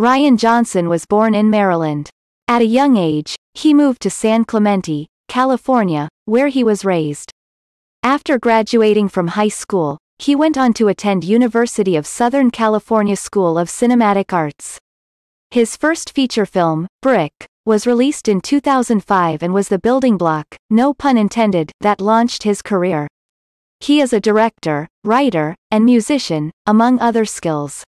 Rian Johnson was born in Maryland. At a young age, he moved to San Clemente, California, where he was raised. After graduating from high school, he went on to attend University of Southern California School of Cinematic Arts. His first feature film, Brick, was released in 2005 and was the building block, no pun intended, that launched his career. He is a director, writer, and musician, among other skills.